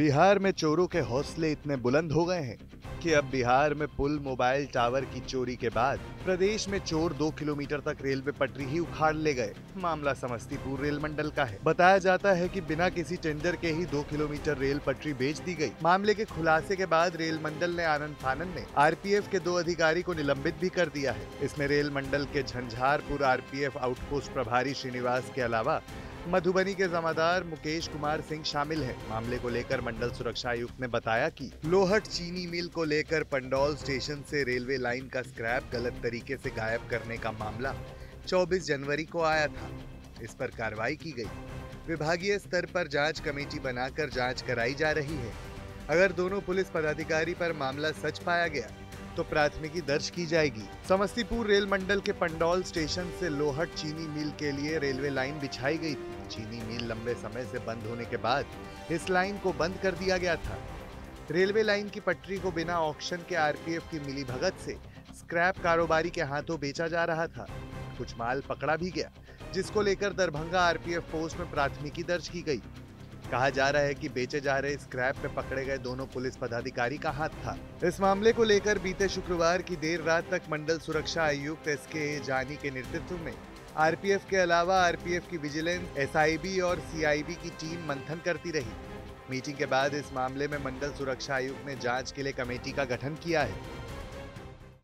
बिहार में चोरों के हौसले इतने बुलंद हो गए हैं कि अब बिहार में पुल मोबाइल टावर की चोरी के बाद प्रदेश में चोर दो किलोमीटर तक रेलवे पटरी ही उखाड़ ले गए। मामला समस्तीपुर रेल मंडल का है। बताया जाता है कि बिना किसी टेंडर के ही दो किलोमीटर रेल पटरी बेच दी गई। मामले के खुलासे के बाद रेल मंडल ने आनंद फानंद ने आरपीएफ के दो अधिकारी को निलंबित भी कर दिया है। इसमें रेल मंडल के झंझारपुर आरपीएफ आउटपोस्ट प्रभारी श्रीनिवास के अलावा मधुबनी के जमादार मुकेश कुमार सिंह शामिल है। मामले को लेकर मंडल सुरक्षा आयुक्त ने बताया कि लोहट चीनी मिल को लेकर पंडौल स्टेशन से रेलवे लाइन का स्क्रैप गलत तरीके से गायब करने का मामला 24 जनवरी को आया था। इस पर कार्रवाई की गई। विभागीय स्तर पर जाँच कमेटी बनाकर जाँच कराई जा रही है। अगर दोनों पुलिस पदाधिकारी पर मामला सच पाया गया तो प्राथमिकी दर्ज की जाएगी। समस्तीपुर रेल मंडल के पंडौल स्टेशन से लोहट चीनी मिल के लिए रेलवे लाइन बिछाई गई थी। चीनी मिल लंबे समय से बंद होने के बाद इस लाइन को बंद कर दिया गया था। रेलवे लाइन की पटरी को बिना ऑक्शन के आरपीएफ की मिली भगत से स्क्रैप कारोबारी के हाथों बेचा जा रहा था। कुछ माल पकड़ा भी गया, जिसको लेकर दरभंगा आरपीएफ पोस्ट में प्राथमिकी दर्ज की गई। कहा जा रहा है कि बेचे जा रहे स्क्रैप में पकड़े गए दोनों पुलिस पदाधिकारी का हाथ था। इस मामले को लेकर बीते शुक्रवार की देर रात तक मंडल सुरक्षा आयुक्त एस के जानी के नेतृत्व में आरपीएफ के अलावा आरपीएफ की विजिलेंस एसआईबी और सीआईबी की टीम मंथन करती रही। मीटिंग के बाद इस मामले में मंडल सुरक्षा आयुक्त ने जाँच के लिए कमेटी का गठन किया है।